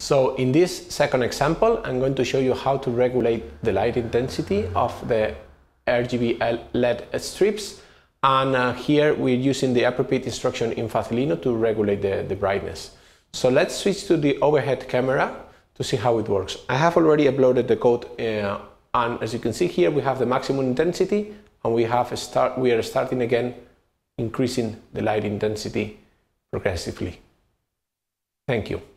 So in this second example, I'm going to show you how to regulate the light intensity of the RGB LED strips. And uh, here we're using the appropriate instruction in Facilino to regulate the, the brightness. So let's switch to the overhead camera to see how it works. I have already uploaded the code uh, and as you can see here we have the maximum intensity and we have start we are starting again increasing the light intensity progressively. Thank you.